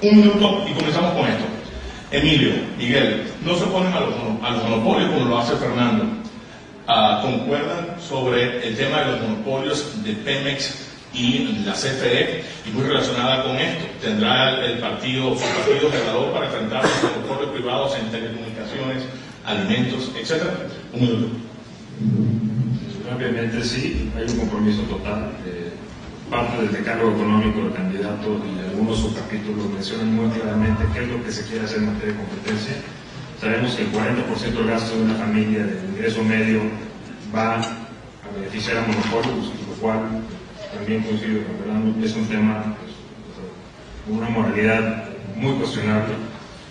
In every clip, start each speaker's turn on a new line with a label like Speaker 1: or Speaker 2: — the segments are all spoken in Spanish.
Speaker 1: Un minuto y comenzamos con esto. Emilio, Miguel, no se oponen a los, monopolios como lo hace Fernando. Ah, concuerdan sobre el tema de los monopolios de Pemex y la CFE, y muy relacionada con esto, tendrá el partido, su partido ganador para enfrentar los monopolios privados en telecomunicaciones, alimentos, etcétera. Un minuto.
Speaker 2: Obviamente sí, hay un compromiso total. Eh, parte del decálogo económico del candidato y algunos subcapítulos mencionan muy claramente qué es lo que se quiere hacer en materia de competencia. Sabemos que el 40% del gasto de una familia de ingreso medio va a beneficiar a monopolios, lo cual también coincido con Fernando, es un tema, pues, una moralidad muy cuestionable.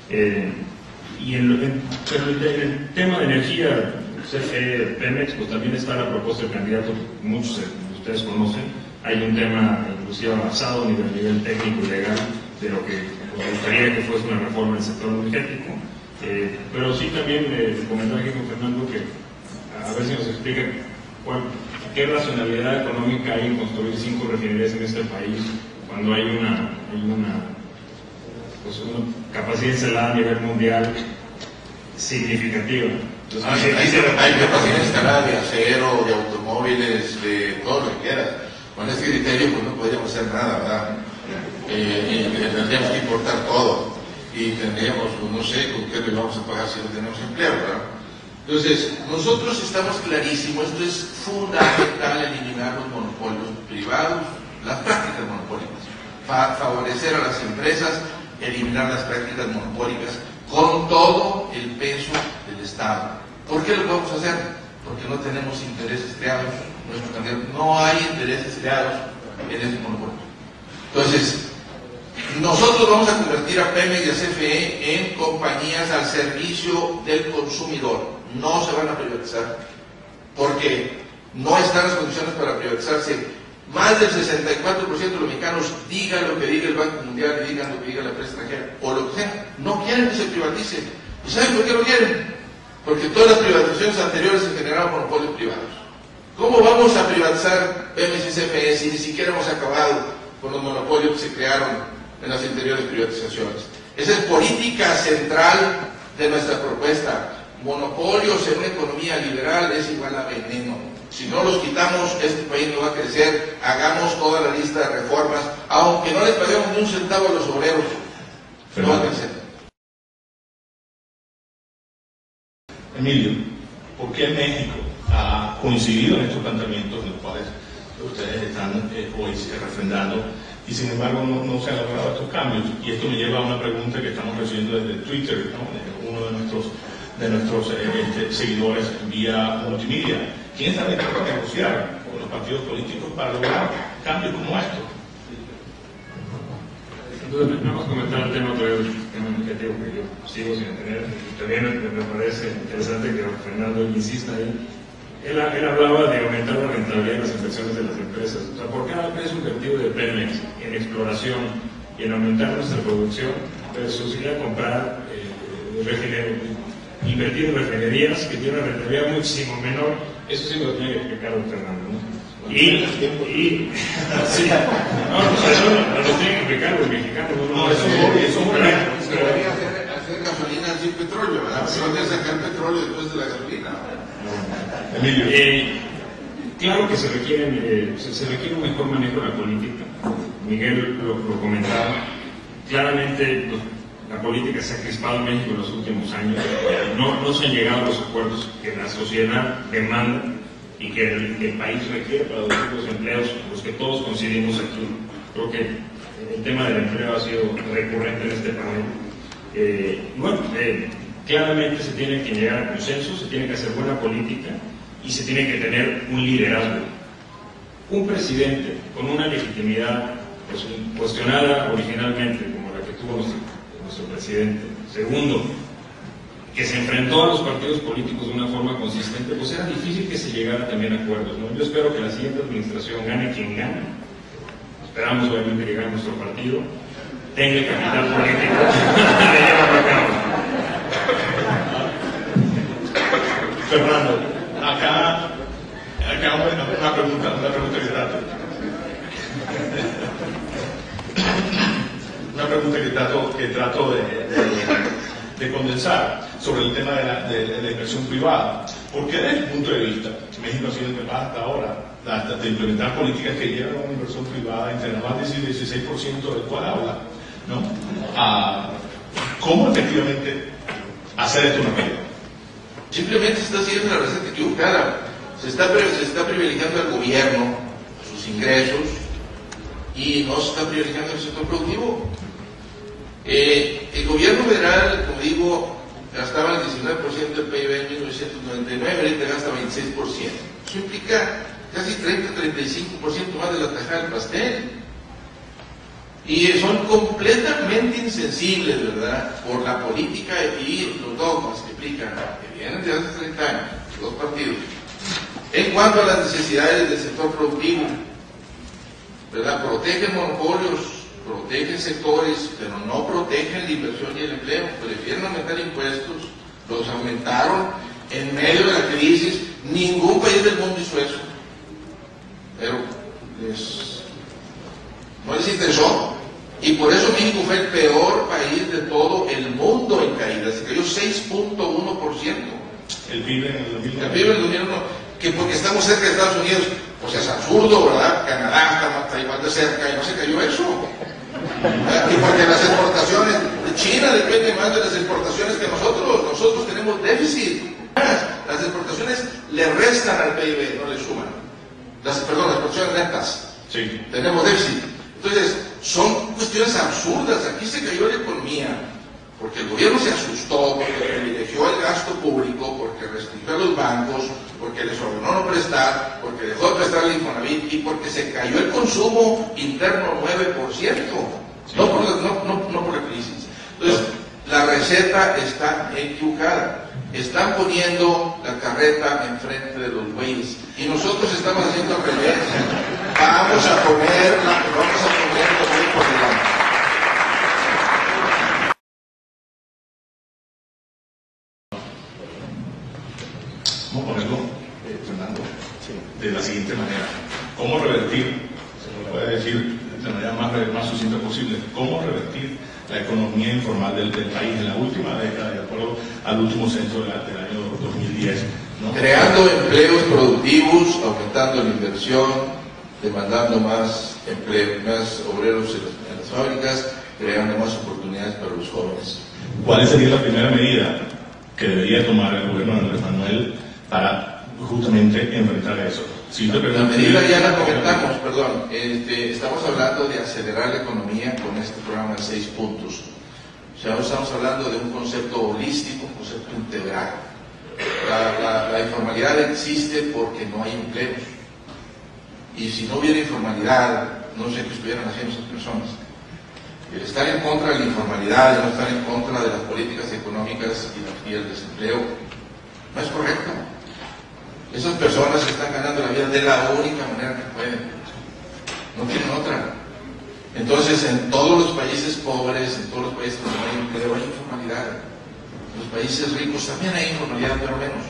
Speaker 2: Eh, y en, pero el, tema de energía, CFE, Pemex, pues también está la propuesta del candidato, muchos de ustedes conocen. Hay un tema inclusive avanzado a nivel, nivel técnico y legal de lo que me gustaría que fuese una reforma en el sector energético. Eh, pero sí también eh, comentar aquí con Fernando que a ver si nos explica cuál, qué racionalidad económica hay en construir cinco refinerías en este país cuando hay una, hay una, pues una capacidad instalada a nivel mundial significativa.
Speaker 3: Entonces, hay, hay, hay, capacidad instalada de acero, de automóviles, de todo lo que quieras. Con este criterio pues no podríamos hacer nada, ¿verdad? Eh, tendríamos que importar todo y tendríamos, pues, no sé, con qué le vamos a pagar si no tenemos empleo, ¿verdad? Entonces, nosotros estamos clarísimos, esto es fundamental eliminar los monopolios privados, las prácticas monopólicas, favorecer a las empresas, eliminar las prácticas monopólicas con todo el peso del Estado. ¿Por qué lo podemos hacer? Porque no tenemos intereses creados, no hay intereses creados en este monopolio. Entonces, nosotros vamos a convertir a Pemex y a CFE en compañías al servicio del consumidor no se van a privatizar, porque no están las condiciones para privatizarse. Más del 64% de los mexicanos, digan lo que diga el Banco Mundial y digan lo que diga la empresa extranjera, o lo que sea, no quieren que se privatice. ¿Y saben por qué lo quieren? Porque todas las privatizaciones anteriores se generaron monopolios privados. ¿Cómo vamos a privatizar CFE si ni siquiera hemos acabado con los monopolios que se crearon en las anteriores privatizaciones? Esa es política central de nuestra propuesta monopolios en una economía liberal es igual a veneno. Si no los quitamos, este país no va a crecer. Hagamos toda la lista de reformas, aunque no les paguemos ni un centavo a los obreros. No va a crecer.
Speaker 1: Emilio, ¿por qué México ha coincidido en estos planteamientos en los cuales ustedes están eh, hoy refrendando y sin embargo no, se han logrado estos cambios? Y esto me lleva a una pregunta que estamos recibiendo desde Twitter, uno de nuestros de nuestros eh, este, seguidores vía multimedia. ¿Quién está dispuesto a negociar con los partidos políticos para lograr cambios como estos?
Speaker 2: Entonces, vamos a comentar el tema otra vez, el tema energético que yo sigo sin tener. También me, parece interesante que Fernando insista ahí. Él, él, hablaba de aumentar la rentabilidad de las inversiones de las empresas. O sea, por cada peso invertido de Pemex en exploración y en aumentar nuestra producción, versus ir a comprar eh, invertir en refinerías que tienen una rentabilidad muchísimo menor, eso sí me lo tiene que explicar don Fernando. ¿no? Y, y sí, no, pues eso no, lo tiene que explicar los mexicanos. No, eso,
Speaker 3: es debería hacer, hacer gasolina sin petróleo, ¿verdad? Se va a sacar petróleo después de la gasolina.
Speaker 2: Eh, claro que se requiere, eh, se, se, requiere un mejor manejo de la política. Miguel lo, lo comentaba. Claramente, los, la política se ha crispado en México en los últimos años. No, no se han llegado a los acuerdos que la sociedad demanda y que el, país requiere para los empleos, los que todos coincidimos aquí. Creo que el tema del empleo ha sido recurrente en este panel. Eh, bueno, eh, claramente se tiene que llegar a consenso, se tiene que hacer buena política y se tiene que tener un liderazgo. Un presidente con una legitimidad pues, cuestionada originalmente, como la que tuvo nuestro nuestro presidente. Segundo, que se enfrentó a los partidos políticos de una forma consistente, pues era difícil que se llegara también a acuerdos. ¿no? Yo espero que la siguiente administración gane quien gane. Esperamos obviamente que gane nuestro partido. Tenga capital político de llevarlo a cabo.
Speaker 1: Fernando, acá, acá una pregunta, una pregunta que una pregunta que trato, que trato de, condensar sobre el tema de la, inversión privada. Porque desde el punto de vista, México ha sido capaz hasta ahora de implementar políticas que llevan a una inversión privada entre más del 16% del cual habla, ¿no? ¿Cómo efectivamente hacer esto una realidad?
Speaker 3: Simplemente está haciendo la receta equivocada. Se está, se está privilegiando al gobierno, sus ingresos, y no se está privilegiando el sector productivo. Eh, el gobierno federal, como digo, gastaba el 19% del PIB en 1999, ahorita gasta 26%. Eso implica casi 30-35% más de la tajada del pastel. Y son completamente insensibles, ¿verdad?, por la política y los dogmas que aplican, que vienen de hace 30 años, los partidos. En cuanto a las necesidades del sector productivo, ¿verdad?, protegen monopolios protegen sectores, pero no protegen la inversión y el empleo. Prefieren aumentar impuestos, los aumentaron en medio de la crisis. Ningún país del mundo hizo eso. Pero no les interesó. Y por eso México fue el peor país de todo el mundo en caída. Se cayó 6.1%.
Speaker 1: El PIB en el 2001.
Speaker 3: El PIB en el 2001. Que porque estamos cerca de Estados Unidos, pues es absurdo, ¿verdad? Canadá está igual de cerca y no se cayó eso. Y porque las exportaciones, China depende más de las exportaciones que nosotros, nosotros tenemos déficit. Las exportaciones le restan al PIB, no le suman. Las, perdón, las exportaciones netas.
Speaker 1: Sí.
Speaker 3: Tenemos déficit. Entonces, son cuestiones absurdas. Aquí se cayó la economía porque el gobierno se asustó, porque privilegió el gasto público, porque restringió a los bancos, porque les ordenó no prestar, porque dejó de prestar el Infonavit y porque se cayó el consumo interno 9%, no, por la, no, no, por la crisis. Entonces, la receta está equivocada. Están poniendo la carreta enfrente de los bueyes y nosotros estamos haciendo al. Vamos a poner, vamos a poner los bueyes por delante.
Speaker 1: de la siguiente manera. ¿Cómo revertir, se lo puede decir de la manera más, más sucinta posible, cómo revertir la economía informal del, país en la última década, de acuerdo al último censo del, año 2010?
Speaker 3: Creando empleos productivos, aumentando la inversión, demandando más empleo, más obreros en las, fábricas, creando más oportunidades para los jóvenes.
Speaker 1: ¿Cuál sería la primera medida que debería tomar el gobierno de Andrés Manuel para justamente enfrentar eso.
Speaker 3: la medida ya la comentamos, perdón. Este, estamos hablando de acelerar la economía con este programa de seis puntos. O sea, estamos hablando de un concepto holístico, un concepto integral. La, informalidad existe porque no hay empleos. Y si no hubiera informalidad, no sé qué estuvieran haciendo esas personas. El estar en contra de la informalidad, no estar en contra de las políticas económicas y el desempleo, no es correcto. Esas personas están ganando la vida de la única manera que pueden. No tienen otra. Entonces, en todos los países pobres, en todos los países donde hay empleo, hay informalidad. En los países ricos también hay informalidad, pero menos.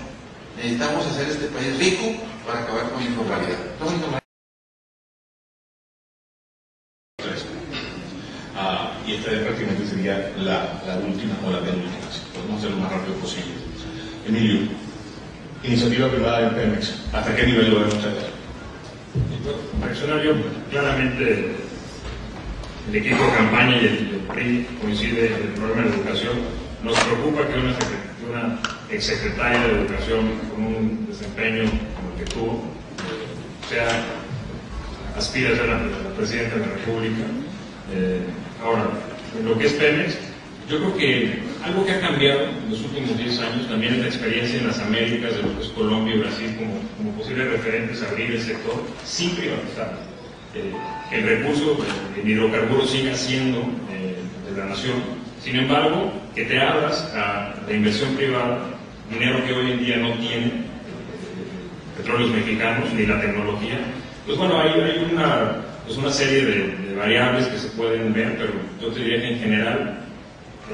Speaker 3: Necesitamos hacer este país rico para acabar con la informalidad.
Speaker 1: Ah, y esta prácticamente sería la, la última o la penúltima. Podemos hacerlo lo más rápido posible. Emilio, iniciativa privada de Pemex. ¿Hasta qué nivel lo ustedes?
Speaker 2: Para yo, claramente el equipo campaña y el, PRI coincide en el problema de educación. Nos preocupa que una, una exsecretaria de Educación con un desempeño como el que tuvo eh, sea aspira a ser la, presidenta de la República. Eh, ahora, lo que es Pemex, yo creo que algo que ha cambiado en los últimos 10 años también es la experiencia en las Américas de lo que es Colombia y Brasil como, como posibles referentes a abrir el sector sin privatizar. Eh, que el recurso, el hidrocarburo siga siendo eh, de la nación. Sin embargo, que te abras a la inversión privada, dinero que hoy en día no tiene eh, petróleos mexicanos ni la tecnología. Pues bueno, hay, hay una, pues una serie de, de variables que se pueden ver, pero yo te diría que en general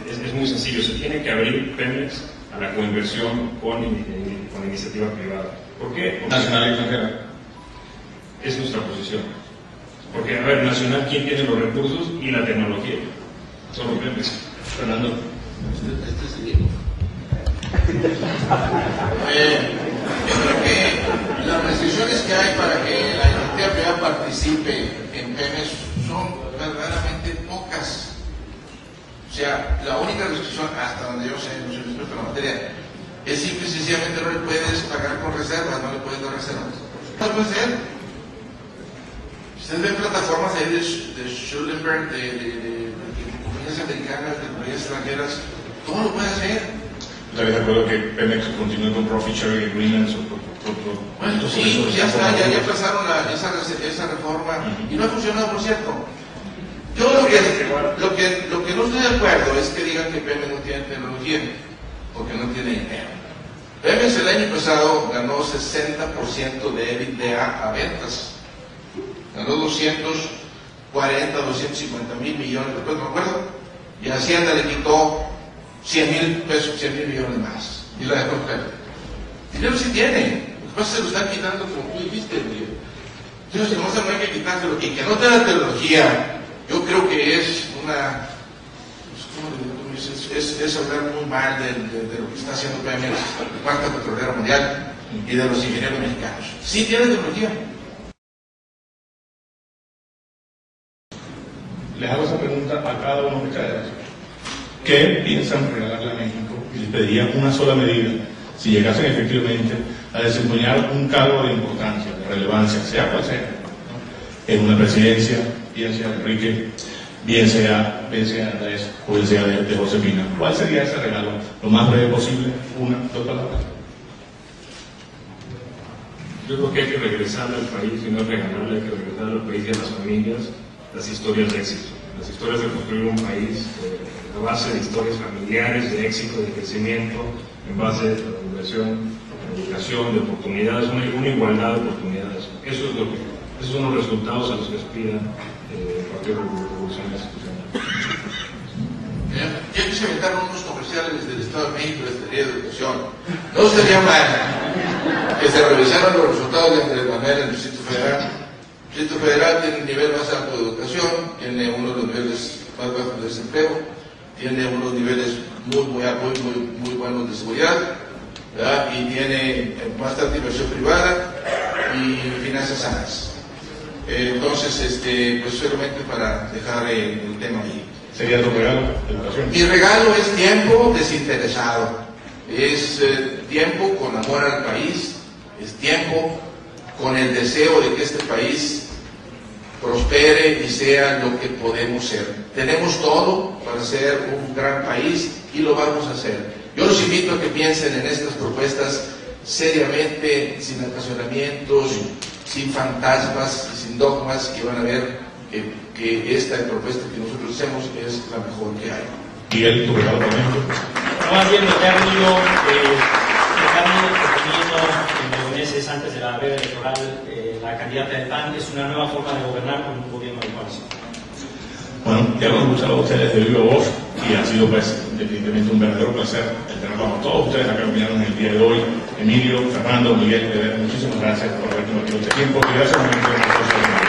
Speaker 2: es, muy sencillo, se tiene que abrir Pemex a la coinversión con, con iniciativa privada. ¿Por qué?
Speaker 1: nacional y extranjera.
Speaker 2: Es nuestra posición. Porque, a ver, nacional, ¿quién tiene los recursos y la tecnología? Solo Pemex.
Speaker 1: Fernando.
Speaker 3: Este, este. Eh, yo creo que las restricciones que hay para que la industria privada participe en Pemex son verdaderamente pocas. O sea, la única restricción, hasta donde yo sé, no soy experto en la materia, es simple y sencillamente no le puedes pagar con reservas, no le puedes dar reservas. No lo puedes hacer. Ustedes ven plataformas ahí de, de Schulenberg, de, de, de, compañías americanas, de compañías extranjeras, todo lo puede hacer.
Speaker 1: ¿Estarías de acuerdo que Pemex continúe con profit sharing agreements?
Speaker 3: Bueno, sí, pues ya está, ya, ya pasaron la, esa, esa reforma y no ha funcionado, por cierto. Yo lo que, lo, que, lo que no estoy de acuerdo es que digan que Pemex no tiene tecnología, porque no tiene dinero. Pemex el año pasado ganó 60% de EBITDA a ventas. Ganó 240, 250 mil millones, después no me acuerdo. Y Hacienda le quitó 100 mil pesos, 100 mil millones más. Y la dejó. Dinero sí tiene. Lo se lo están quitando como tú dijiste. Entonces, no hay que quitárselo. Y que no tenga tecnología, yo creo que es una. pues. Es, hablar muy mal de, lo que está haciendo Pemex, la cuarta petrolera mundial y de los ingenieros mexicanos. Sí tiene tecnología.
Speaker 1: Les hago esa pregunta a cada uno de ustedes. ¿Qué piensan regalarle a México? Y les pediría una sola medida. Si llegasen efectivamente a desempeñar un cargo de importancia, de relevancia, sea cual sea, ¿no? en una presidencia, bien sea Enrique, bien sea, bien Andrés o bien sea de, de Josefina, ¿cuál sería ese regalo? Lo más breve posible, una, dos palabras.
Speaker 2: Yo creo que hay que regresarle al país y no regalarle, hay que regresar al país y a las familias las historias de éxito, las historias de construir un país eh, a base de historias familiares, de éxito, de crecimiento, en base a la inversión, en educación, de oportunidades, una, una igualdad de oportunidades. Eso es lo que, esos son los resultados a los que aspira eh, el Partido Revolucionario Institucional.
Speaker 3: Ya ya quise aventar unos comerciales del Estado de México la Secretaría de Educación. No sería mal que se revisaran los resultados de Andrés Manuel en el Distrito Federal. El Distrito Federal tiene el nivel más alto de educación, tiene uno de los niveles más bajos de desempleo, tiene unos niveles muy, muy, muy, muy, muy buenos de seguridad, ¿verdad? y tiene bastante inversión privada y finanzas sanas. Eh, Entonces, este, pues solamente para dejar el, el tema ahí.
Speaker 1: Sería tu regalo, educación.
Speaker 3: Mi regalo es tiempo desinteresado, es eh, tiempo con amor al país, es tiempo con el deseo de que este país prospere y sea lo que podemos ser. Tenemos todo para ser un gran país y lo vamos a hacer. Yo los invito a que piensen en estas propuestas seriamente, sin apasionamientos, sin fantasmas y sin dogmas, y van a ver que, que esta propuesta que nosotros hacemos es la mejor que hay.
Speaker 1: Miguel, tu regalo también.
Speaker 4: Más bien lo que ha venido, eh, lo que ha venido proponiendo en los meses antes de la veda electoral eh, la candidata del PAN es una nueva forma de gobernar con un gobierno de coalición.
Speaker 1: Bueno, ya lo han escuchado ustedes de viva voz y ha sido pues definitivamente un verdadero placer el tenerlos a todos ustedes acá en el día de hoy. Emilio, Fernando, Miguel, muchísimas gracias por haber compartido este tiempo y gracias a